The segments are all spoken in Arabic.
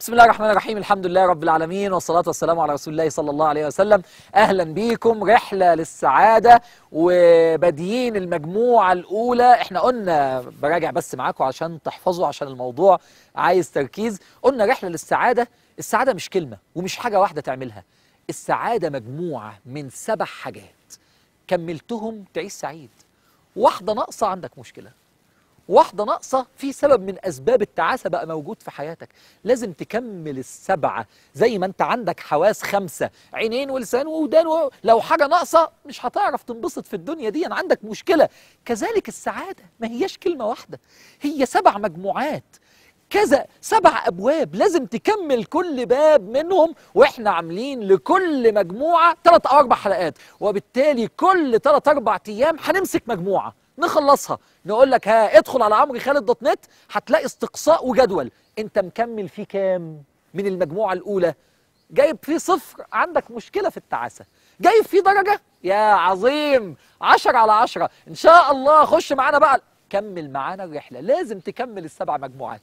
بسم الله الرحمن الرحيم الحمد لله رب العالمين والصلاة والسلام على رسول الله صلى الله عليه وسلم. أهلا بيكم رحلة للسعادة وبادئين المجموعة الأولى. إحنا قلنا براجع بس معاكم عشان تحفظوا عشان الموضوع عايز تركيز. قلنا رحلة للسعادة السعادة مش كلمة ومش حاجة واحدة تعملها. السعادة مجموعة من سبع حاجات. كملتهم تعيش سعيد. واحدة ناقصة عندك مشكلة. واحدة ناقصة في سبب من أسباب التعاسة بقى موجود في حياتك. لازم تكمل السبعة زي ما أنت عندك حواس خمسة. عينين ولسان وودان. لو حاجة ناقصة مش هتعرف تنبسط في الدنيا دي. أنا عندك مشكلة. كذلك السعادة. ما هياش كلمة واحدة. هي سبع مجموعات. كذا سبع أبواب. لازم تكمل كل باب منهم وإحنا عاملين لكل مجموعة ثلاث أو أربع حلقات. وبالتالي كل ثلاث أربع أيام هنمسك مجموعة. نخلصها. نقول لك ها ادخل على عمرو خالد دوت نت هتلاقي استقصاء وجدول. انت مكمل فيه كام؟ من المجموعة الأولى. جايب فيه صفر عندك مشكلة في التعاسة. جايب فيه درجة؟ يا عظيم! عشرة على عشرة. إن شاء الله خش معانا بقى. كمل معانا الرحلة. لازم تكمل السبع مجموعات.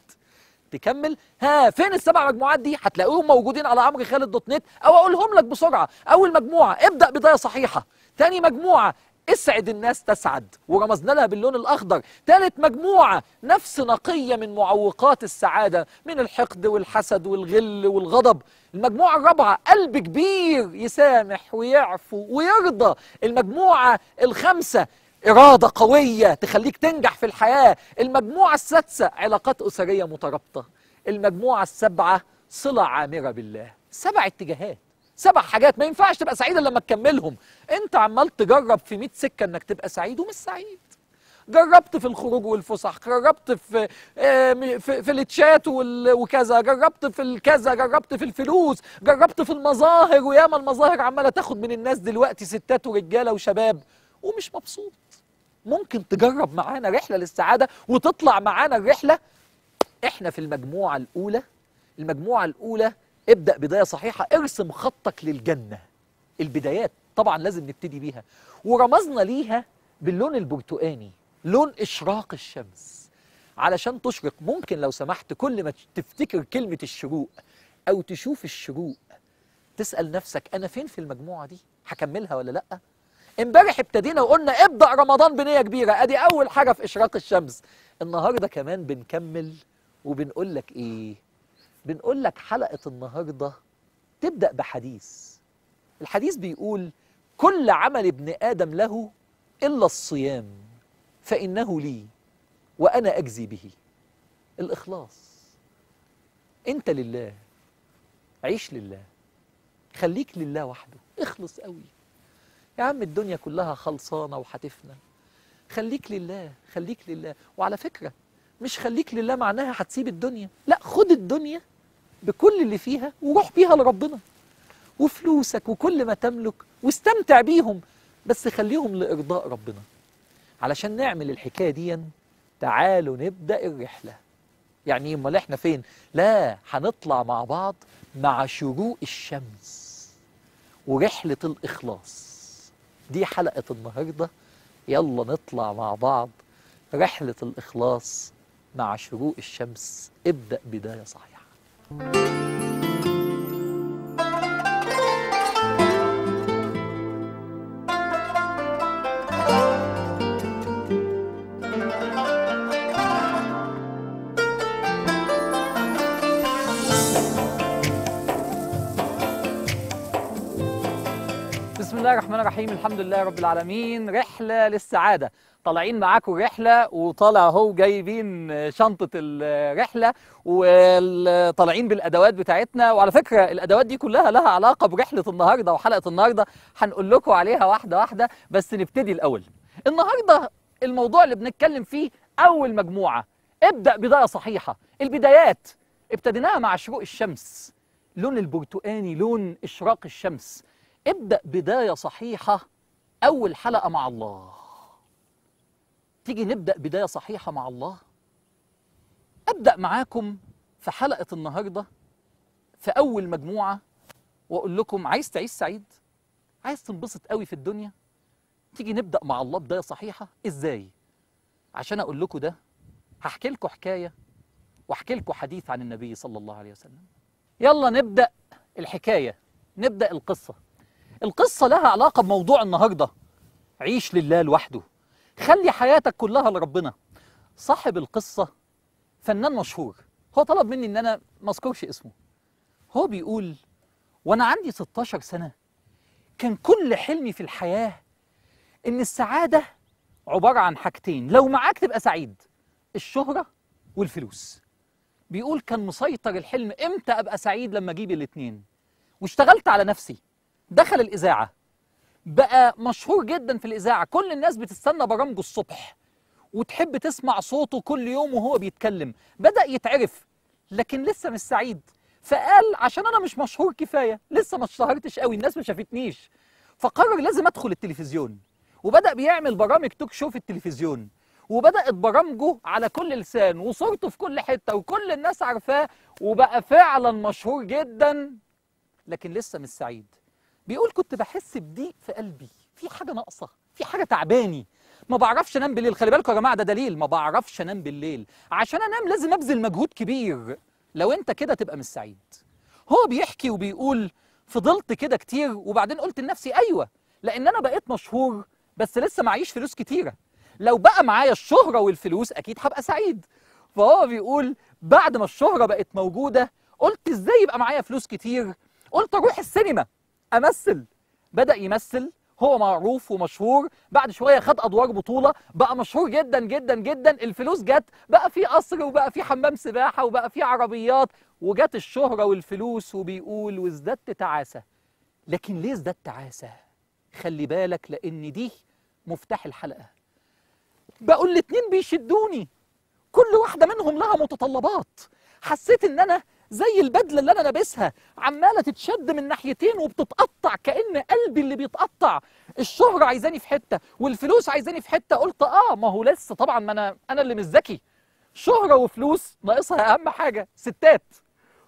تكمل. ها فين السبع مجموعات دي؟ هتلاقوهم موجودين على عمرو خالد دوت نت. أو أقولهم لك بسرعة. أول مجموعة ابدأ بداية صحيحة. تاني مجموعة اسعد الناس تسعد. ورمزنا لها باللون الأخضر. ثالث مجموعة نفس نقية من معوقات السعادة من الحقد والحسد والغل والغضب. المجموعة الرابعة قلب كبير يسامح ويعفو ويرضى. المجموعة الخامسة إرادة قوية تخليك تنجح في الحياة. المجموعة السادسة علاقات أسرية مترابطة. المجموعة السابعة صلة عامرة بالله. سبع اتجاهات. سبع حاجات ما ينفعش تبقى سعيد لما تكملهم. أنت عمال تجرب في 100 سكة إنك تبقى سعيد ومش سعيد. جربت في الخروج والفسح جربت في آه، في, في التشات وكذا جربت في الكذا جربت في الفلوس جربت في المظاهر وياما المظاهر عمالة تاخد من الناس دلوقتي ستات ورجالة وشباب. ومش مبسوط. ممكن تجرب معانا رحلة للسعادة وتطلع معانا الرحلة. إحنا في المجموعة الأولى المجموعة الأولى ابدأ بداية صحيحة ارسم خطك للجنة. البدايات طبعا لازم نبتدي بيها. ورمزنا ليها باللون البرتقاني لون إشراق الشمس. علشان تشرق ممكن لو سمحت كل ما تفتكر كلمة الشروق أو تشوف الشروق تسأل نفسك أنا فين في المجموعة دي؟ هكملها ولا لأ؟ امبارح ابتدينا وقلنا ابدأ رمضان بنية كبيرة أدي أول حاجة في إشراق الشمس. النهارده كمان بنكمل وبنقول لك إيه؟ بنقول لك حلقة النهارده تبدأ بحديث. الحديث بيقول كل عمل ابن آدم له إلا الصيام فإنه لي وأنا أجزي به. الإخلاص. أنت لله عيش لله خليك لله وحده. اخلص قوي. يا عم الدنيا كلها خلصانة وهتفنى خليك لله خليك لله. وعلى فكرة مش خليك لله معناها هتسيب الدنيا. لا خد الدنيا بكل اللي فيها وروح بيها لربنا. وفلوسك وكل ما تملك واستمتع بيهم بس خليهم لإرضاء ربنا. علشان نعمل الحكاية دي تعالوا نبدأ الرحلة. يعني إيه، أمال إحنا فين؟ لا هنطلع مع بعض مع شروق الشمس ورحلة الإخلاص. دي حلقة النهاردة. يلا نطلع مع بعض رحلة الإخلاص مع شروق الشمس. ابدأ بداية صحيحة. بسم الله الرحمن الرحيم. الحمد لله رب العالمين. رحلة للسعادة. طالعين معاكم رحلة وطالع اهو جايبين شنطة الرحلة وطالعين بالأدوات بتاعتنا. وعلى فكرة الأدوات دي كلها لها علاقة برحلة النهاردة وحلقة النهاردة. هنقول لكم عليها واحدة واحدة بس نبتدي الأول. النهاردة الموضوع اللي بنتكلم فيه أول مجموعة. ابدأ بداية صحيحة. البدايات. ابتديناها مع شروق الشمس. لون البرتقاني لون إشراق الشمس. ابدأ بداية صحيحة أول حلقة مع الله. تيجي نبدأ بداية صحيحة مع الله؟ أبدأ معاكم في حلقة النهاردة في أول مجموعة وأقول لكم عايز تعيش سعيد؟ عايز تنبسط قوي في الدنيا؟ تيجي نبدأ مع الله بداية صحيحة؟ إزاي؟ عشان أقول لكم ده هحكي لكم حكاية وأحكي لكم حديث عن النبي صلى الله عليه وسلم. يلا نبدأ الحكاية نبدأ القصة. القصة لها علاقة بموضوع النهاردة. عيش لله لوحده. خلي حياتك كلها لربنا. صاحب القصة فنان مشهور. هو طلب مني إن أنا ما أذكرش اسمه. هو بيقول وأنا عندي 16 سنة كان كل حلمي في الحياة إن السعادة عبارة عن حاجتين. لو معاك تبقى سعيد. الشهرة والفلوس. بيقول كان مسيطر الحلم إمتى أبقى سعيد لما أجيب الاتنين؟ واشتغلت على نفسي. دخل الإذاعة. بقى مشهور جدا في الإذاعة. كل الناس بتستنى برامجه الصبح وتحب تسمع صوته كل يوم وهو بيتكلم. بدأ يتعرف لكن لسه مش سعيد. فقال عشان أنا مش مشهور كفاية. لسه ما اشتهرتش قوي. الناس ما شافتنيش. فقرر لازم أدخل التلفزيون. وبدأ بيعمل برامج توك شو في التلفزيون. وبدأت برامجه على كل لسان وصورته في كل حتة وكل الناس عارفاه. وبقى فعلا مشهور جدا لكن لسه مش سعيد. بيقول كنت بحس بضيق في قلبي. في حاجة ناقصة. في حاجة تعباني. ما بعرفش أنام بالليل. خلي بالكم يا جماعة ده دليل. ما بعرفش أنام بالليل. عشان أنام لازم أبذل مجهود كبير. لو أنت كده تبقى مش سعيد. هو بيحكي وبيقول فضلت كده كتير وبعدين قلت لنفسي أيوه لأن أنا بقيت مشهور بس لسه معيش فلوس كتيرة. لو بقى معايا الشهرة والفلوس أكيد هبقى سعيد. فهو بيقول بعد ما الشهرة بقت موجودة قلت إزاي يبقى معايا فلوس كتير؟ قلت أروح السينما. أمثل. بدأ يمثل هو معروف ومشهور. بعد شوية خد أدوار بطولة بقى مشهور جدا جدا جدا. الفلوس جت بقى في قصر وبقى في حمام سباحة وبقى في عربيات. وجت الشهرة والفلوس وبيقول وازددت تعاسة. لكن ليه ازددت تعاسة؟ خلي بالك لأن دي مفتاح الحلقة. بقوا الاتنين بيشدوني. كل واحدة منهم لها متطلبات. حسيت إن أنا زي البدلة اللي أنا لابسها عمالة تتشد من ناحيتين وبتتقطع كأن قلبي اللي بيتقطع. الشهرة عايزاني في حتة والفلوس عايزاني في حتة. قلت آه ما هو لسه طبعا ما أنا أنا اللي مش ذكي شهرة وفلوس ناقصها أهم حاجة ستات.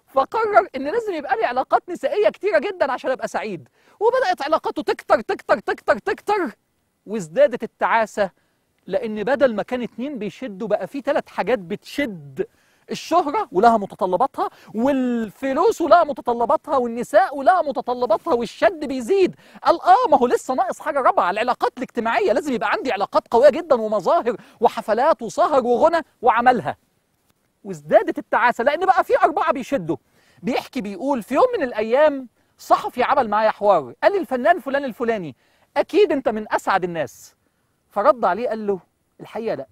فقرر إن لازم يبقى لي علاقات نسائية كتيرة جدا عشان أبقى سعيد. وبدأت علاقاته تكتر تكتر تكتر تكتر وازدادت التعاسة. لأن بدل ما كان اتنين بيشدوا بقى في ثلاث حاجات بتشد. الشهرة ولها متطلباتها والفلوس ولها متطلباتها والنساء ولها متطلباتها والشد بيزيد. قال آه ما هو لسه ناقص حاجة رابعة العلاقات الاجتماعية. لازم يبقى عندي علاقات قوية جدا ومظاهر وحفلات وسهر وغنى وعملها. وازدادت التعاسة لأن بقى في أربعة بيشدوا. بيحكي بيقول في يوم من الأيام صحفي عمل معايا حوار. قال لي الفنان فلان الفلاني أكيد أنت من أسعد الناس. فرد عليه قال له الحقيقة لأ.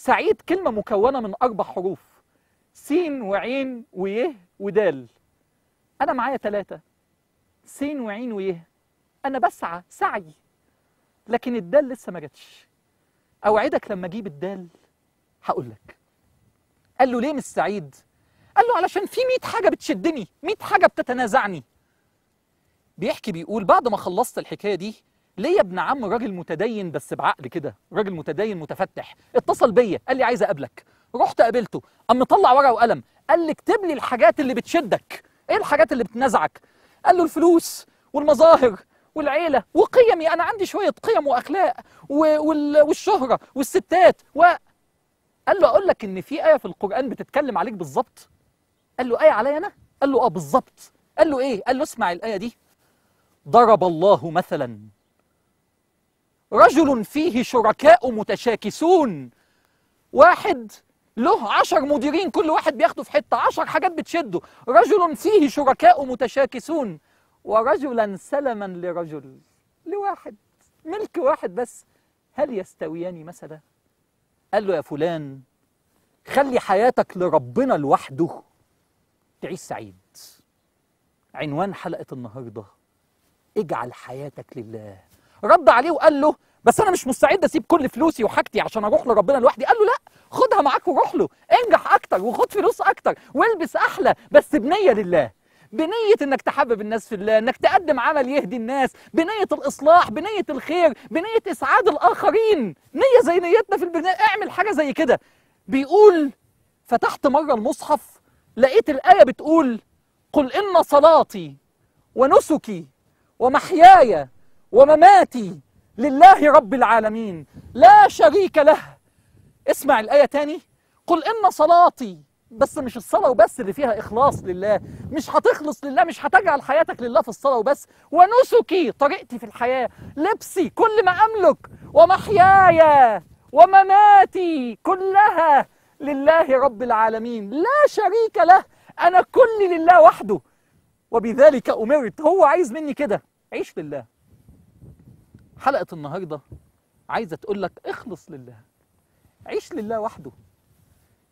سعيد كلمة مكونة من أربع حروف. سين وعين ويه ودال. أنا معايا ثلاثة سين وعين ويه. أنا بسعى سعي. لكن الدال لسه ما جاتش. أوعدك لما أجيب الدال؟ هقول لك قال له ليه مش سعيد؟ قال له علشان في 100 حاجة بتشدني 100 حاجة بتتنازعني. بيحكي بيقول بعد ما خلصت الحكاية دي ليا ابن عم راجل متدين بس بعقل كده؟ راجل متدين متفتح. اتصل بيا قال لي عايز أقابلك. رحت قابلته. قام مطلع ورقة وقلم. قال لي اكتب لي الحاجات اللي بتشدك. إيه الحاجات اللي بتنازعك؟ قال له الفلوس والمظاهر والعيلة وقيمي. أنا عندي شوية قيم وأخلاق و- وال- والشهرة والستات و قال له أقول لك إن في آية في القرآن بتتكلم عليك بالظبط قال له آية عليا أنا؟ قال له آه بالظبط قال له إيه؟ قال له اسمع الآية دي. ضرب الله مثلا رجل فيه شركاء متشاكسون. واحد له عشر مديرين كل واحد بياخده في حتة عشر حاجات بتشده. رجل فيه شركاء متشاكسون. ورجلا سلما لرجل لواحد ملك واحد بس. هل يستويان مثلا؟ قال له يا فلان خلي حياتك لربنا لوحده. تعيش سعيد. عنوان حلقة النهارده اجعل حياتك لله. رد عليه وقال له بس أنا مش مستعد أسيب كل فلوسي وحاجتي عشان أروح لربنا لوحدي. قال له لا خدها معاك وروح له انجح أكتر وخد فلوس أكتر والبس أحلى بس بنية لله بنية إنك تحبب الناس في الله إنك تقدم عمل يهدي الناس بنية الإصلاح بنية الخير بنية إسعاد الآخرين نية زي نيتنا في البناء اعمل حاجة زي كده. بيقول فتحت مرة المصحف لقيت الآية بتقول قل إن صلاتي ونسكي ومحياي ومماتي لله رب العالمين. لا شريك له. اسمع الآية تاني. قل إن صلاتي بس مش الصلاة وبس اللي فيها إخلاص لله. مش هتخلص لله مش هتجعل حياتك لله في الصلاة وبس. ونسكي طريقتي في الحياة لبسي كل ما أملك. ومحياي ومماتي كلها لله رب العالمين. لا شريك له. أنا كل لله وحده. وبذلك أمرت. هو عايز مني كده. عيش لله. حلقة النهاردة عايزة تقول لك اخلص لله عيش لله وحده.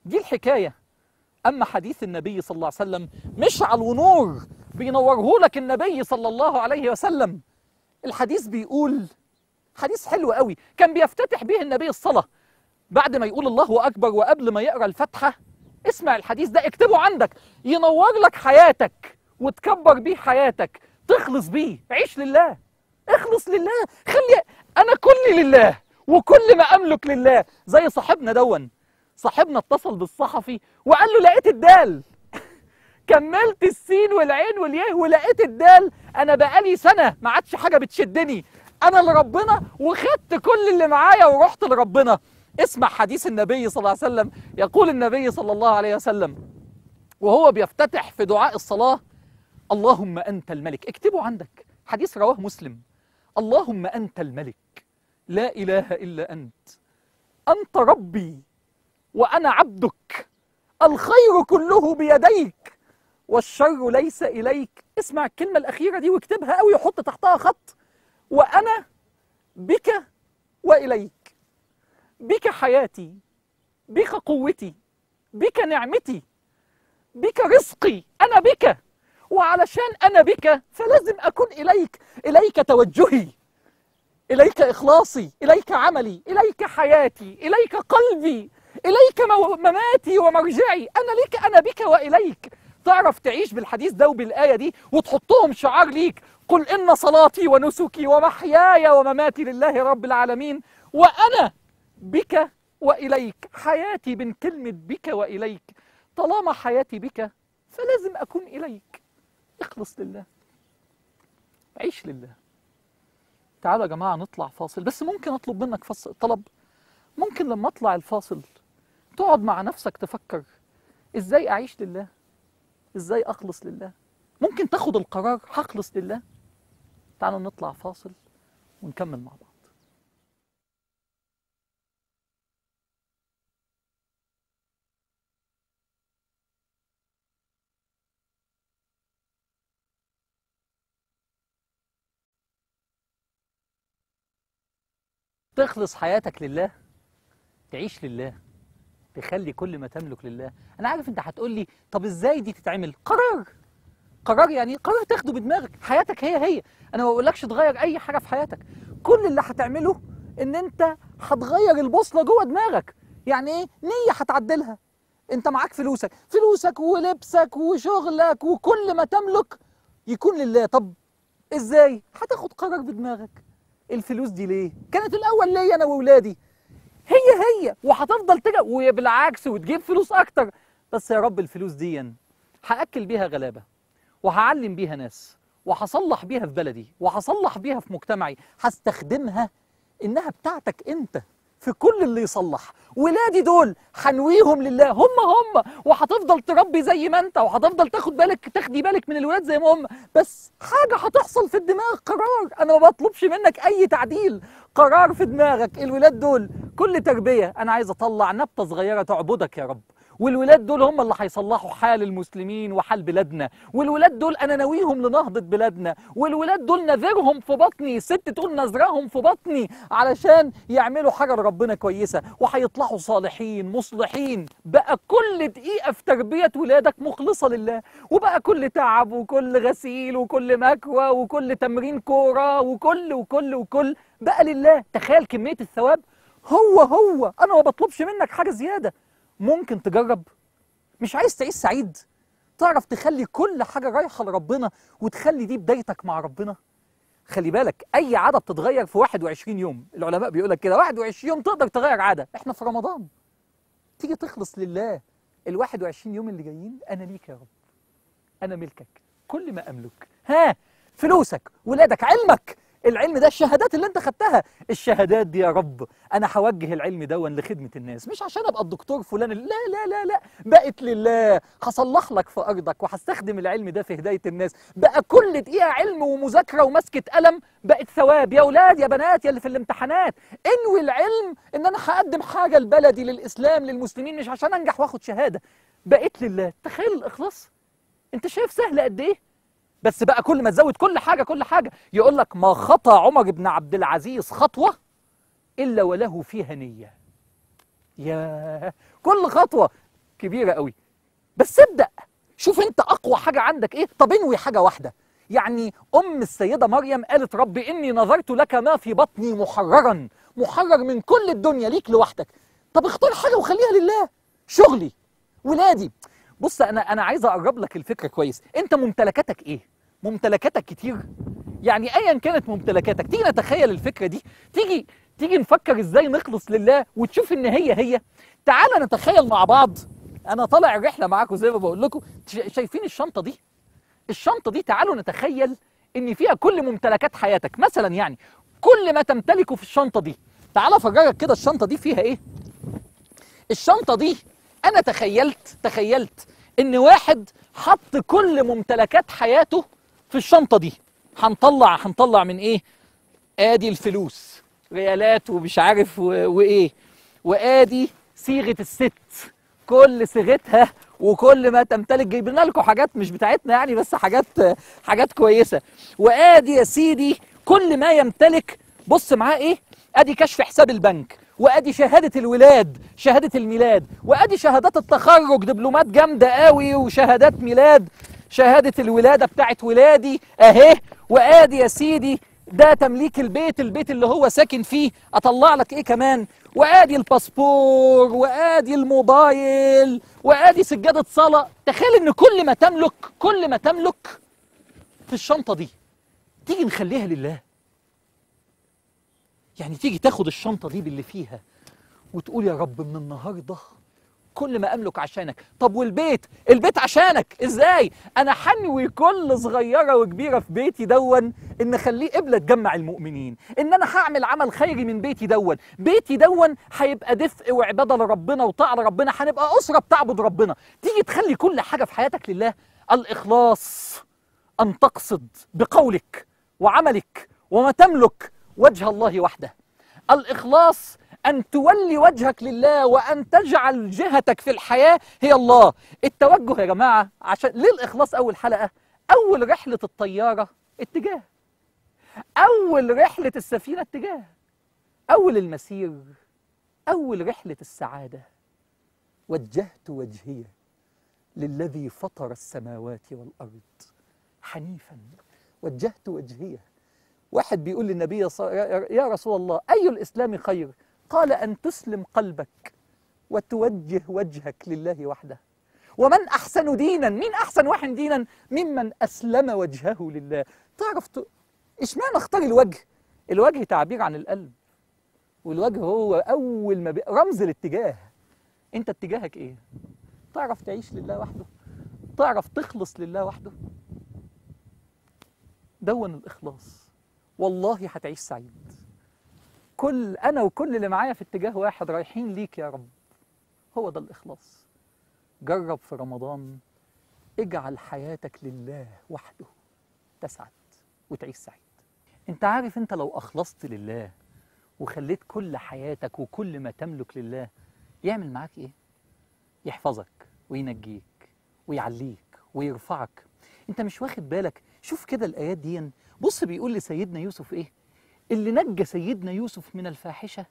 دي الحكاية. أما حديث النبي صلى الله عليه وسلم مشعل ونور بينوره لك النبي صلى الله عليه وسلم. الحديث بيقول حديث حلو قوي كان بيفتتح به النبي الصلاة. بعد ما يقول الله أكبر وقبل ما يقرأ الفاتحة اسمع الحديث ده اكتبه عندك. ينور لك حياتك وتكبر بيه حياتك تخلص بيه عيش لله. اخلص لله. خلي أنا كل لله وكل ما أملك لله. زي صاحبنا دون. صاحبنا اتصل بالصحفي وقال له لقيت الدال. كملت السين والعين والياء ولقيت الدال. أنا بقالي سنة ما عادش حاجة بتشدني. أنا لربنا وخدت كل اللي معايا ورحت لربنا. اسمع حديث النبي صلى الله عليه وسلم. يقول النبي صلى الله عليه وسلم وهو بيفتتح في دعاء الصلاة اللهم أنت الملك. اكتبوا عندك. حديث رواه مسلم. اللهم أنت الملك. لا إله إلا أنت. أنت ربي وأنا عبدك. الخير كله بيديك والشر ليس إليك. اسمع الكلمة الأخيرة دي واكتبها قوي وحط تحتها خط. وأنا بك وإليك. بك حياتي بك قوتي بك نعمتي بك رزقي. أنا بك. وعلشان أنا بك فلازم أكون إليك إليك توجهي إليك إخلاصي إليك عملي إليك حياتي إليك قلبي إليك مماتي ومرجعي. أنا لك أنا بك وإليك. تعرف تعيش بالحديث ده وبالآية دي وتحطهم شعار ليك. قل إن صلاتي ونسكي ومحياي ومماتي لله رب العالمين. وأنا بك وإليك. حياتي بين كلمة بك وإليك. طالما حياتي بك فلازم أكون إليك. اخلص لله. عيش لله. تعالوا يا جماعة نطلع فاصل. بس ممكن أطلب منك فص... طلب. ممكن لما أطلع الفاصل تقعد مع نفسك تفكر إزاي أعيش لله؟ إزاي أخلص لله؟ ممكن تاخد القرار هخلص لله؟ تعالوا نطلع فاصل ونكمل مع بعض. تخلص حياتك لله تعيش لله تخلي كل ما تملك لله. أنا عارف أنت هتقول لي طب إزاي دي تتعمل؟ قرار. قرار يعني قرار تاخده بدماغك. حياتك هي هي. أنا ما بقولكش تغير أي حاجة في حياتك. كل اللي هتعمله إن أنت هتغير البوصلة جوه دماغك. يعني إيه؟ نية هتعدلها. أنت معاك فلوسك. فلوسك ولبسك وشغلك وكل ما تملك يكون لله. طب إزاي؟ هتاخد قرار بدماغك. الفلوس دي ليه؟ كانت الأول ليا أنا واولادي هي هي وهتفضل تجا وبالعكس وتجيب فلوس أكتر. بس يا رب الفلوس دي هأكل بيها غلابة وهعلم بيها ناس وهصلح بيها في بلدي وهصلح بيها في مجتمعي. هستخدمها إنها بتاعتك أنت. في كل اللي يصلح. ولادي دول هنويهم لله. هم هم. وهتفضل تربي زي ما انت وهتفضل تاخد بالك تاخدي بالك من الولاد زي ما هم. بس حاجة هتحصل في الدماغ قرار. أنا ما بطلبش منك أي تعديل. قرار في دماغك. الولاد دول كل تربية. أنا عايز أطلع نبتة صغيرة تعبدك يا رب. والولاد دول هم اللي هيصلحوا حال المسلمين وحال بلادنا. والولاد دول أنا ناويهم لنهضة بلادنا. والولاد دول نذرهم في بطني. الست تقول نذرهم في بطني علشان يعملوا حاجة لربنا كويسة. وهيطلعوا صالحين مصلحين. بقى كل دقيقة في تربية ولادك مخلصة لله. وبقى كل تعب وكل غسيل وكل مكوى وكل تمرين كورة وكل وكل وكل. بقى لله. تخيل كمية الثواب. هو هو. أنا ما بطلبش منك حاجة زيادة. ممكن تجرب. مش عايز تعيش سعيد. تعرف تخلي كل حاجة رايحة لربنا وتخلي دي بدايتك مع ربنا. خلي بالك أي عادة بتتغير في 21 يوم. العلماء بيقولك كده 21 يوم تقدر تغير عادة. إحنا في رمضان. تيجي تخلص لله ال 21 يوم اللي جايين أنا ليك يا رب. أنا ملكك. كل ما أملك. ها؟ فلوسك ولادك علمك. العلم ده الشهادات اللي انت خدتها. الشهادات دي يا رب أنا هوجه العلم دون لخدمة الناس. مش عشان أبقى الدكتور فلان لا لا لا لا. بقت لله. هصلح لك في أرضك وهستخدم العلم ده في هداية الناس. بقى كل دقيقة علم ومذاكرة ومسكة قلم. بقت ثواب. يا أولاد يا بنات يا اللي في الامتحانات. انوي العلم إن أنا هقدم حاجة لبلدي للإسلام للمسلمين مش عشان أنجح وآخد شهادة. بقيت لله. تخيل الإخلاص. أنت شايف سهل قد إيه؟ بس بقى كل ما تزود كل حاجة كل حاجة يقول لك ما خطى عمر بن عبد العزيز خطوة إلا وله فيها نية. يا كل خطوة كبيرة قوي. بس ابدأ شوف أنت أقوى حاجة عندك إيه؟ طب انوي حاجة واحدة. يعني أم السيدة مريم قالت رب إني نظرت لك ما في بطني محررا محرر من كل الدنيا ليك لوحدك. طب اختار حاجة وخليها لله. شغلي ولادي بص أنا أنا عايز أقرب لك الفكرة كويس. أنت ممتلكاتك إيه؟ ممتلكاتك كتير. يعني ايا كانت ممتلكاتك تيجي نتخيل الفكرة دي. تيجي تيجي نفكر إزاي نخلص لله وتشوف إن هي هي. تعال نتخيل مع بعض. أنا طالع الرحلة معاكم زي ما بقول لكم. شا- شايفين الشنطة دي؟ الشنطة دي تعالوا نتخيل إن فيها كل ممتلكات حياتك. مثلا يعني كل ما تمتلكه في الشنطة دي. تعال أفرجك كده الشنطة دي فيها إيه؟ الشنطة دي أنا تخيلت تخيلت إن واحد حط كل ممتلكات حياته في الشنطة دي. هنطلع هنطلع من إيه؟ آدي الفلوس. ريالات ومش عارف وإيه؟ وآدي صيغة الست. كل صيغتها وكل ما تمتلك. جايبين لكم حاجات مش بتاعتنا يعني بس حاجات حاجات كويسة. وآدي يا سيدي كل ما يمتلك. بص معاه إيه؟ آدي كشف حساب البنك. وأدي شهادة الولاد شهادة الميلاد. وأدي شهادات التخرج دبلومات جامدة قوي وشهادات ميلاد. شهادة الولادة بتاعت ولادي أهي. وأدي يا سيدي ده تمليك البيت البيت اللي هو ساكن فيه. أطلع لك إيه كمان؟ وأدي الباسبور وأدي الموبايل وأدي سجادة صلاة. تخيل إن كل ما تملك كل ما تملك في الشنطة دي تيجي نخليها لله. يعني تيجي تاخد الشنطة دي باللي فيها وتقول يا رب من النهارده كل ما أملك عشانك. طب والبيت؟ البيت عشانك. إزاي؟ أنا حنوي كل صغيرة وكبيرة في بيتي دون إن أخليه قبله تجمع المؤمنين. إن أنا هعمل عمل خيري من بيتي دون. بيتي دون هيبقى دفء وعبادة لربنا وطاعة لربنا. هنبقى أسرة بتعبد ربنا. تيجي تخلي كل حاجة في حياتك لله. الإخلاص أن تقصد بقولك وعملك وما تملك وجه الله وحده. الإخلاص أن تولي وجهك لله وأن تجعل جهتك في الحياة هي الله. التوجه يا جماعة عشان ليه الإخلاص أول حلقة أول رحلة الطيارة اتجاه. أول رحلة السفينة اتجاه. أول المسير أول رحلة السعادة. وجهت وجهي للذي فطر السماوات والأرض حنيفا. وجهت وجهي واحد بيقول للنبي يا رسول الله أي الإسلام خير؟ قال أن تسلم قلبك وتوجه وجهك لله وحده. ومن أحسن دينا مين أحسن واحد دينا؟ ممن أسلم وجهه لله. تعرف ت... إشمعنى اختار الوجه؟ الوجه تعبير عن القلب. والوجه هو أول ما ب... رمز الاتجاه. أنت اتجاهك إيه؟ تعرف تعيش لله وحده؟ تعرف تخلص لله وحده؟ دون الإخلاص. والله هتعيش سعيد. كل أنا وكل اللي معايا في اتجاه واحد رايحين ليك يا رب. هو ده الإخلاص. جرب في رمضان اجعل حياتك لله وحده. تسعد وتعيش سعيد. انت عارف انت لو أخلصت لله وخليت كل حياتك وكل ما تملك لله يعمل معاك إيه؟ يحفظك وينجيك ويعليك ويرفعك. انت مش واخد بالك؟ شوف كده الآيات دي بص بيقول لسيدنا يوسف إيه؟ اللي نجى سيدنا يوسف من الفاحشة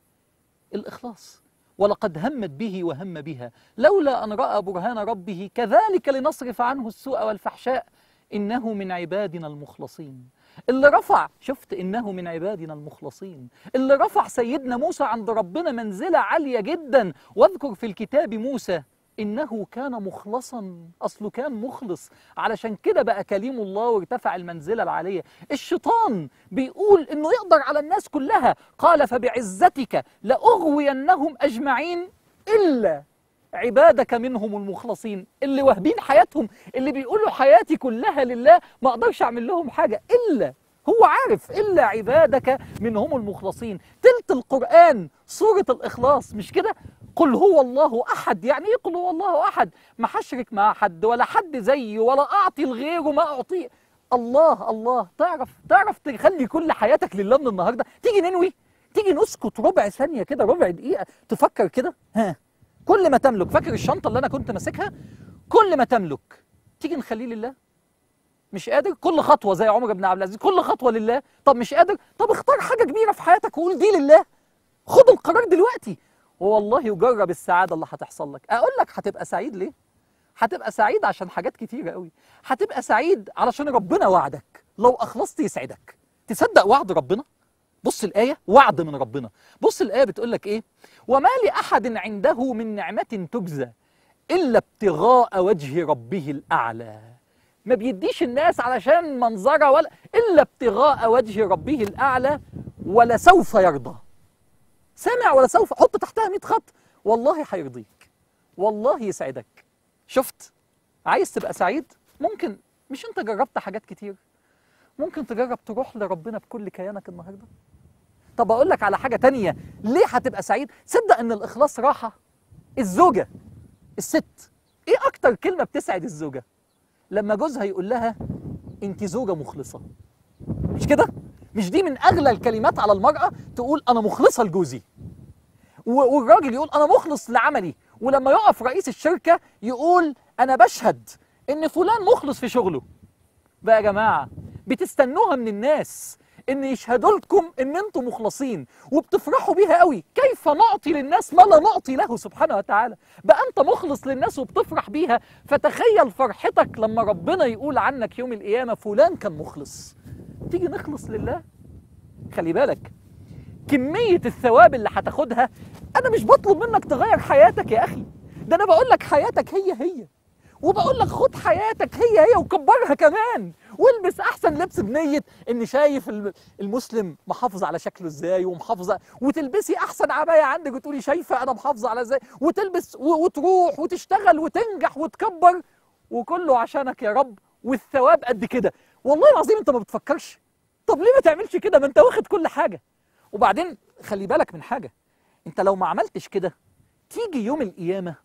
الإخلاص. ولقد همت به وهم بها. لولا أن رأى برهان ربه كذلك لنصرف عنه السوء والفحشاء. إنه من عبادنا المخلصين. اللي رفع شفت؟ إنه من عبادنا المخلصين. اللي رفع سيدنا موسى عند ربنا منزلة عالية جدا. واذكر في الكتاب موسى إنه كان مخلصا أصله كان مخلص. علشان كده بقى كليم الله وارتفع المنزلة العالية. الشيطان بيقول إنه يقدر على الناس كلها. قال فبعزتك لأغوينهم أجمعين إلا عبادك منهم المخلصين. اللي واهبين حياتهم اللي بيقولوا حياتي كلها لله ما أقدرش أعمل لهم حاجة. إلا هو عارف إلا عبادك منهم المخلصين. تلت القرآن سورة الإخلاص مش كده؟ قل هو الله أحد يعني إيه قل هو الله أحد؟ ما حشرك مع حد ولا حد زيي ولا أعطي لغيره ما اعطيه الله الله تعرف تعرف تخلي كل حياتك لله من النهارده؟ تيجي ننوي؟ تيجي نسكت ربع ثانية كده ربع دقيقة تفكر كده؟ ها كل ما تملك فاكر الشنطة اللي أنا كنت ماسكها؟ كل ما تملك تيجي نخليه لله؟ مش قادر؟ كل خطوة زي عمر بن عبد العزيز كل خطوة لله. طب مش قادر؟ طب اختار حاجة كبيرة في حياتك وقول دي لله. خد القرار دلوقتي. والله يجرب السعادة اللي هتحصل لك. أقول لك هتبقى سعيد ليه؟ هتبقى سعيد عشان حاجات كتيرة قوي. هتبقى سعيد علشان ربنا وعدك. لو أخلصت يسعدك. تصدق وعد ربنا؟ بص الآية وعد من ربنا. بص الآية بتقول لك إيه؟ وما لأحد عنده من نعمة تجزى إلا ابتغاء وجه ربه الأعلى. ما بيديش الناس علشان منظرة ولا إلا ابتغاء وجه ربه الأعلى ولا سوف يرضى. سامع ولا سوف؟ حط تحتها 100 خط. والله هيرضيك. والله يسعدك. شفت؟ عايز تبقى سعيد؟ ممكن. مش انت جربت حاجات كتير؟ ممكن تجرب تروح لربنا بكل كيانك النهارده؟ طب أقول لك على حاجة تانية. ليه هتبقى سعيد؟ صدق إن الإخلاص راحة. الزوجة. الست. إيه أكتر كلمة بتسعد الزوجة؟ لما جوزها يقول لها انت زوجة مخلصة. مش كده؟ مش دي من أغلى الكلمات على المرأة تقول أنا مخلصة لجوزي. والراجل يقول أنا مخلص لعملي. ولما يقف رئيس الشركة يقول أنا بشهد إن فلان مخلص في شغله. بقى يا جماعة بتستنوها من الناس إن يشهدوا لكم إن أنتم مخلصين وبتفرحوا بيها قوي. كيف نعطي للناس ما لا نعطي له سبحانه وتعالى؟ بقى أنت مخلص للناس وبتفرح بيها. فتخيل فرحتك لما ربنا يقول عنك يوم القيامة فلان كان مخلص. تيجي نخلص لله؟ خلي بالك كمية الثواب اللي هتاخدها أنا مش بطلب منك تغير حياتك يا أخي. ده أنا بقول لك حياتك هي هي وبقول لك خد حياتك هي هي وكبرها كمان والبس أحسن لبس بنية إن شايف الم- المسلم محافظ على شكله إزاي ومحافظه وتلبسي أحسن عباية عندك وتقولي شايفة أنا محافظة على إزاي وتلبس وتروح وتشتغل وتنجح وتكبر وكله عشانك يا رب والثواب قد كده. والله العظيم انت ما بتفكرش. طب ليه ما تعملش كده؟ ما انت واخد كل حاجة. وبعدين خلي بالك من حاجة. انت لو ما عملتش كده تيجي يوم القيامة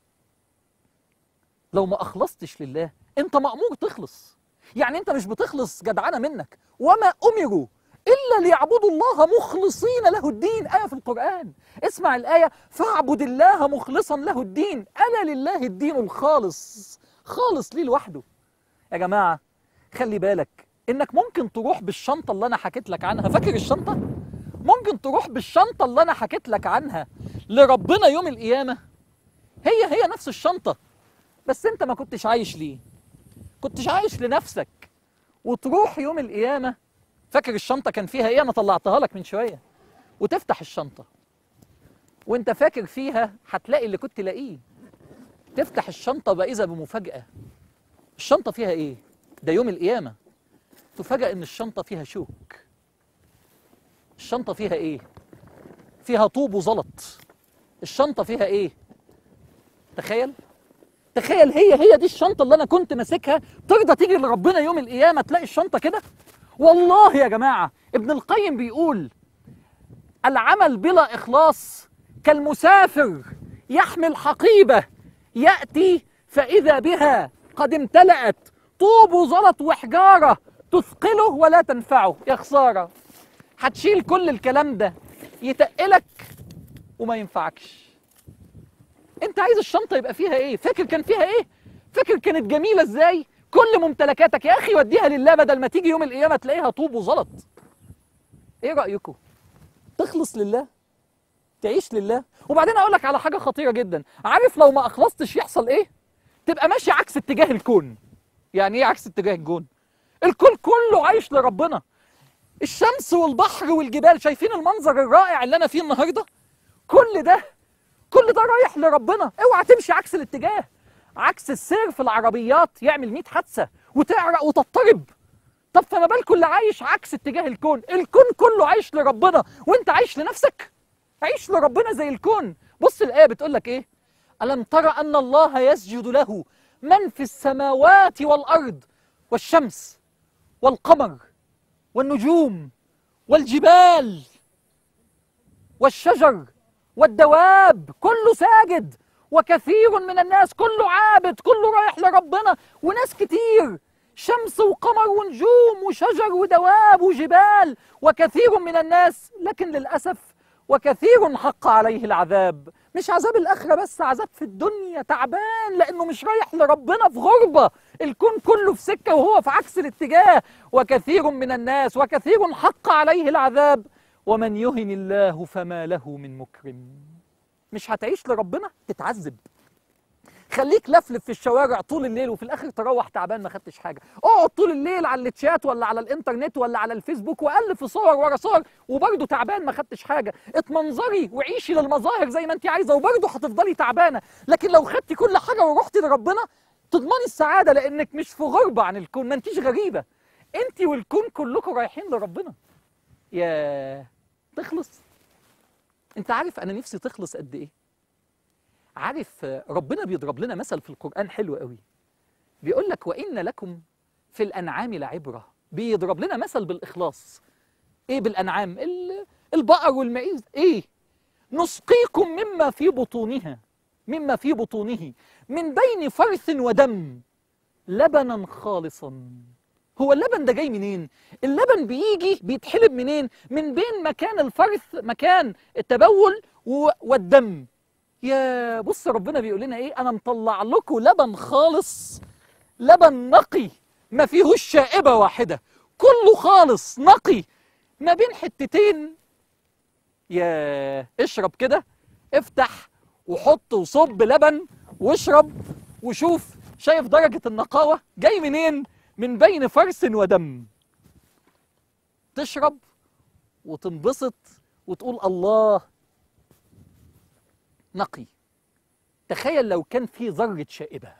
لو ما أخلصتش لله انت مأمور تخلص. يعني انت مش بتخلص جدعنه منك. وما أمروا إلا ليعبدوا الله مخلصين له الدين. آية في القرآن. اسمع الآية. فاعبد الله مخلصا له الدين. ألا لله الدين الخالص. خالص ليه لوحده. يا جماعة خلي بالك. إنك ممكن تروح بالشنطة اللي أنا حكيت لك عنها. فاكر الشنطة؟ ممكن تروح بالشنطة اللي أنا حكيت لك عنها لربنا يوم القيامة. هي هي نفس الشنطة بس أنت ما كنتش عايش ليه؟ كنتش عايش لنفسك وتروح يوم القيامة. فاكر الشنطة كان فيها إيه؟ أنا طلعتها لك من شوية. وتفتح الشنطة. وأنت فاكر فيها هتلاقي اللي كنت لاقيه تفتح الشنطة بقى إذا بمفاجأة. الشنطة فيها إيه؟ ده يوم القيامة. تفاجأ إن الشنطة فيها شوك. الشنطة فيها إيه؟ فيها طوب وزلط. الشنطة فيها إيه؟ تخيل. تخيل هي هي دي الشنطة اللي أنا كنت ماسكها. ترضى تيجي لربنا يوم القيامة تلاقي الشنطة كده؟ والله يا جماعة ابن القيم بيقول العمل بلا إخلاص كالمسافر يحمل حقيبة يأتي فإذا بها قد امتلأت طوب وزلط وحجارة تثقله ولا تنفعه. يا خسارة هتشيل كل الكلام ده يتقلك وما ينفعكش. انت عايز الشنطة يبقى فيها إيه؟ فاكر كان فيها إيه؟ فاكر كانت جميلة إزاي؟ كل ممتلكاتك يا أخي وديها لله بدل ما تيجي يوم القيامة تلاقيها طوب وزلط. إيه رأيكم؟ تخلص لله تعيش لله. وبعدين أقول لك على حاجة خطيرة جدا. عارف لو ما أخلصتش يحصل إيه؟ تبقى ماشي عكس اتجاه الكون. يعني إيه عكس اتجاه الكون الكون كله عايش لربنا. الشمس والبحر والجبال شايفين المنظر الرائع اللي أنا فيه النهارده؟ كل ده كل ده رايح لربنا. أوعى تمشي عكس الاتجاه. عكس السير في العربيات يعمل 100 حادثة وتعرق وتضطرب. طب فما بالكم اللي عايش عكس اتجاه الكون؟ الكون كله عايش لربنا. وأنت عايش لنفسك. عيش لربنا زي الكون. بص الآية بتقول لك إيه؟ ألم ترى أن الله يسجد له من في السماوات والأرض والشمس؟ والقمر والنجوم والجبال والشجر والدواب كله ساجد وكثير من الناس كله عابد كله رايح لربنا وناس كتير شمس وقمر ونجوم وشجر ودواب وجبال وكثير من الناس لكن للأسف وكثير حق عليه العذاب. مش عذاب الآخرة بس عذاب في الدنيا تعبان لأنه مش رايح لربنا في غربة. الكون كله في سكة وهو في عكس الاتجاه. وكثير من الناس وكثير حق عليه العذاب. ومن يهن الله فما له من مكرم. مش هتعيش لربنا؟ تتعذب. خليك لفلف في الشوارع طول الليل وفي الآخر تروح تعبان ما خدتش حاجة. اقعد طول الليل على التشات ولا على الإنترنت ولا على الفيسبوك وألف صور ورا صور وبرضه تعبان ما خدتش حاجة. اتمنظري وعيشي للمظاهر زي ما انت عايزة وبرضه هتفضلي تعبانة. لكن لو خدتي كل حاجة ورحتي لربنا تضمني السعادة لأنك مش في غربة عن الكون ما أنتيش غريبة. أنت والكون كلكم رايحين لربنا. يا تخلص. أنت عارف أنا نفسي تخلص قد إيه؟ عارف ربنا بيضرب لنا مثل في القرآن حلو قوي. بيقول لك وإن لكم في الأنعام لعبرة. بيضرب لنا مثل بالإخلاص. إيه بالأنعام؟ ال- البقر والمعيز. إيه؟ نسقيكم مما في بطونها مما في بطونه. من بين فرث ودم. لبنا خالصا. هو اللبن ده جاي منين؟ اللبن بيجي بيتحلب منين؟ من بين مكان الفرث مكان التبول والدم. يا بص ربنا بيقول لنا إيه؟ أنا مطلع لكم لبن خالص. لبن نقي. ما فيهوش شائبة واحدة. كله خالص نقي. ما بين حتتين. يا اشرب كده. افتح وحط وصب لبن. واشرب وشوف شايف درجة النقاوة جاي منين؟ من بين فرس ودم. تشرب وتنبسط وتقول الله نقي. تخيل لو كان في ذرة شائبة.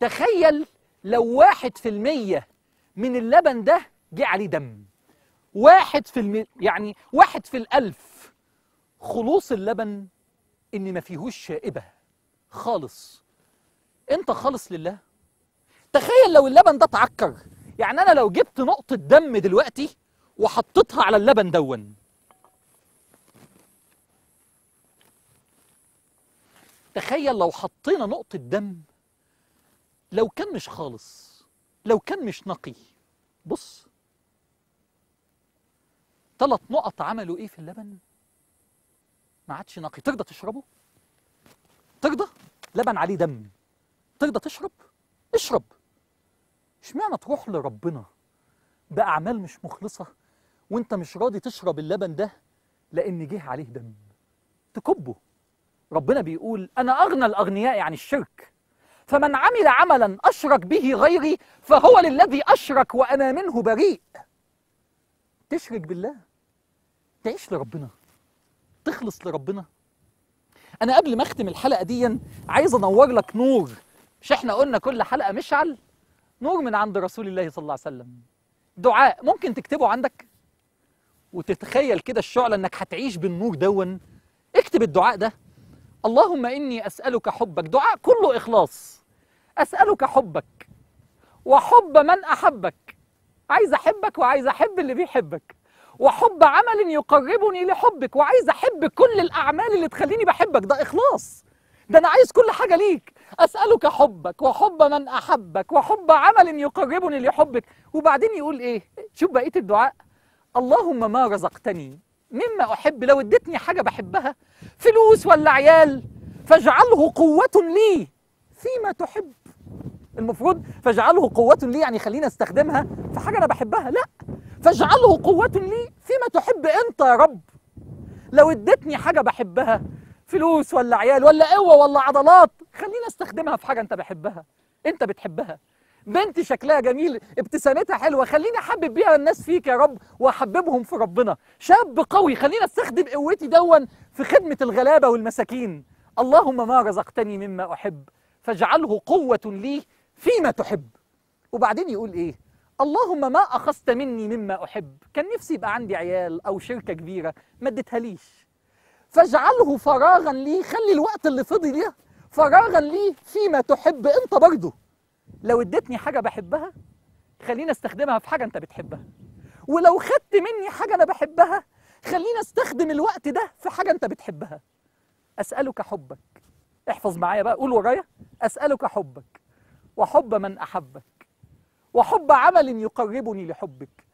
تخيل لو واحد في المية من اللبن ده جه عليه دم. واحد في المية يعني واحد في الألف. خلوص اللبن إن ما فيهوش شائبة. خالص. أنت خالص لله. تخيل لو اللبن ده اتعكر. يعني أنا لو جبت نقطة دم دلوقتي وحطيتها على اللبن دون. تخيل لو حطينا نقطة دم. لو كان مش خالص. لو كان مش نقي. بص. ثلاث نقط عملوا إيه في اللبن؟ ما عادش نقي. ترضى تشربه؟ ترضى لبن عليه دم. ترضى تشرب اشرب. اشمعنى تروح لربنا بأعمال مش مخلصة وانت مش راضي تشرب اللبن ده لأن جه عليه دم؟ تكبه. ربنا بيقول أنا أغنى الأغنياء عن الشرك. فمن عمل عملا أشرك به غيري فهو للذي أشرك وأنا منه بريء. تشرك بالله. تعيش لربنا. تخلص لربنا. أنا قبل ما أختم الحلقة دي عايز أنور لك نور. مش إحنا قلنا كل حلقة مشعل؟ نور من عند رسول الله صلى الله عليه وسلم. دعاء. ممكن تكتبه عندك؟ وتتخيل كده الشعلة إنك هتعيش بالنور دون. اكتب الدعاء ده. اللهم إني أسألك حبك. دعاء كله إخلاص. أسألك حبك. وحب من أحبك. عايز أحبك وعايز أحب اللي بيحبك. وحب عمل يقربني لحبك. وعايز أحب كل الأعمال اللي تخليني بحبك. ده إخلاص. ده أنا عايز كل حاجة ليك. أسألك حبك وحب من أحبك وحب عمل يقربني لحبك. وبعدين يقول إيه؟ شوف بقية الدعاء. اللهم ما رزقتني مما أحب. لو اديتني حاجة بحبها فلوس ولا عيال فاجعله قوة لي فيما تحب. المفروض فاجعله قوة لي يعني خليني أستخدمها في حاجة أنا بحبها. لا فاجعله قوة لي فيما تحب أنت يا رب. لو اديتني حاجة بحبها فلوس ولا عيال ولا قوة ولا عضلات خليني أستخدمها في حاجة أنت بحبها. أنت بتحبها. بنت شكلها جميل ابتسامتها حلوة خليني أحبب بيها الناس فيك يا رب وأحببهم في ربنا. شاب قوي خليني أستخدم قوتي دون في خدمة الغلابة والمساكين. اللهم ما رزقتني مما أحب فاجعله قوة لي فيما تحب. وبعدين يقول إيه؟ اللهم ما أخذت مني مما أحب. كان نفسي يبقى عندي عيال أو شركة كبيرة ما اديتهاليش. فاجعله فراغا لي خلي الوقت اللي فضي ده فراغا لي فيما تحب أنت برضه. لو اديتني حاجة بحبها خليني أستخدمها في حاجة أنت بتحبها. ولو خدت مني حاجة أنا بحبها خليني أستخدم الوقت ده في حاجة أنت بتحبها. أسألك حبك. احفظ معايا بقى قول ورايا. أسألك حبك. وحب من أحبك. وحب عمل يقربني لحبك.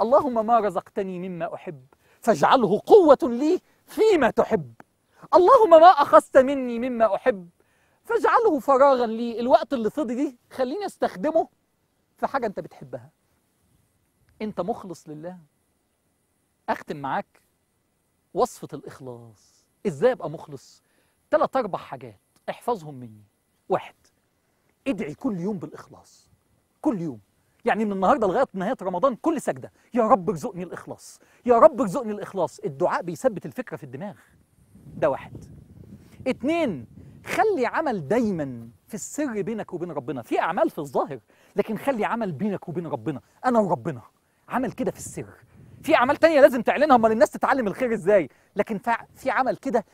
اللهم ما رزقتني مما أحب فاجعله قوة لي فيما تحب. اللهم ما أخذت مني مما أحب فاجعله فراغا لي. الوقت اللي فضي دي خليني أستخدمه في حاجة أنت بتحبها. أنت مخلص لله. أختم معاك وصفة الإخلاص. إزاي أبقى مخلص؟ ثلاث أربع حاجات احفظهم مني. واحد ادعي كل يوم بالإخلاص. كل يوم. يعني من النهارده لغاية نهاية رمضان كل سجدة. يا رب ارزقني الإخلاص. يا رب ارزقني الإخلاص. الدعاء بيثبت الفكرة في الدماغ. ده واحد. اتنين خلي عمل دايما في السر بينك وبين ربنا. في أعمال في الظاهر لكن خلي عمل بينك وبين ربنا. أنا وربنا. عمل كده في السر. في أعمال تانية لازم تعلنها. أمال الناس تتعلم الخير إزاي؟ لكن في عمل كده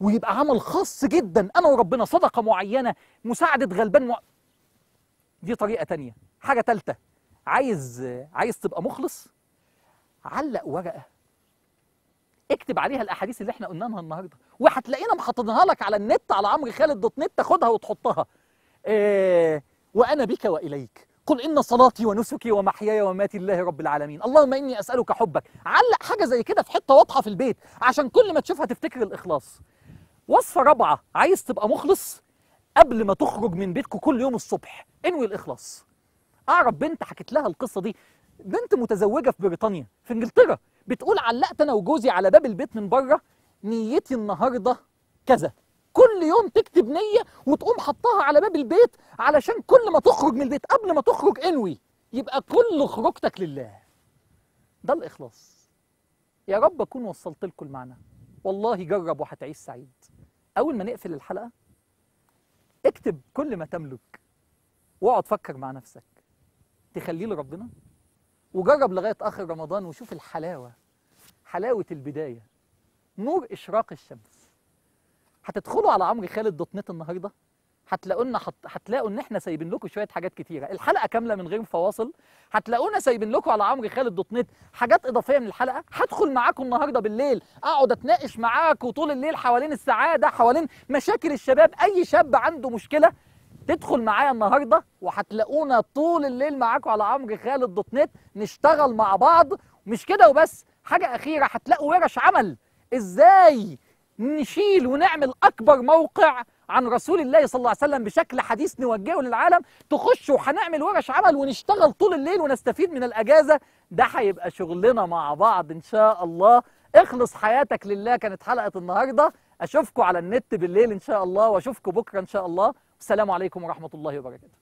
ويبقى عمل خاص جدا. أنا وربنا صدقة معينة مساعدة غلبان مع... دي طريقة تانية. حاجة تالتة. عايز عايز تبقى مخلص؟ علق ورقة. اكتب عليها الأحاديث اللي إحنا قلناها النهارده. وهتلاقينا محطينها لك على النت على عمرو خالد دوت نت تاخدها وتحطها. إيه وأنا بك وإليك. قل إن صلاتي ونسكي ومحياي ومماتي لله رب العالمين. اللهم إني أسألك حبك. علق حاجة زي كده في حتة واضحة في البيت عشان كل ما تشوفها تفتكر الإخلاص. وصفة رابعة. عايز تبقى مخلص؟ قبل ما تخرج من بيتكم كل يوم الصبح. انوي الإخلاص. أعرف بنت حكيت لها القصة دي. بنت متزوجة في بريطانيا في إنجلترا. بتقول علقت أنا وجوزي على باب البيت من بره نيتي النهارده كذا. كل يوم تكتب نية وتقوم حطها على باب البيت علشان كل ما تخرج من البيت قبل ما تخرج انوي. يبقى كل خروجتك لله. ده الإخلاص. يا رب أكون وصلت لكم المعنى. والله جرب وهتعيش سعيد. أول ما نقفل الحلقة اكتب كل ما تملك واقعد فكر مع نفسك. تخليه لربنا؟ وجرب لغاية آخر رمضان وشوف الحلاوة حلاوة البداية. نور إشراق الشمس. هتدخلوا على عمرو خالد دوت نت النهارده؟ هتلاقونا حط... هتلاقوا إن إحنا سايبين لكم شوية حاجات كتيرة. الحلقة كاملة من غير فواصل هتلاقونا سايبين لكم على عمرو خالد دوت نت. حاجات إضافية من الحلقة. هدخل معاكم النهارده بالليل. أقعد أتناقش معاكم طول الليل حوالين السعادة حوالين مشاكل الشباب. أي شاب عنده مشكلة تدخل معايا النهارده وهتلاقونا طول الليل معاكم على عمرو خالد دوت نت. نشتغل مع بعض. مش كده وبس. حاجة أخيرة هتلاقوا ورش عمل. إزاي نشيل ونعمل أكبر موقع عن رسول الله صلى الله عليه وسلم بشكل حديث نوجهه للعالم تخشوا وهنعمل ورش عمل ونشتغل طول الليل ونستفيد من الأجازة. ده هيبقى شغلنا مع بعض إن شاء الله. اخلص حياتك لله كانت حلقة النهارده. اشوفكم على النت بالليل إن شاء الله واشوفكم بكرة إن شاء الله. والسلام عليكم ورحمة الله وبركاته.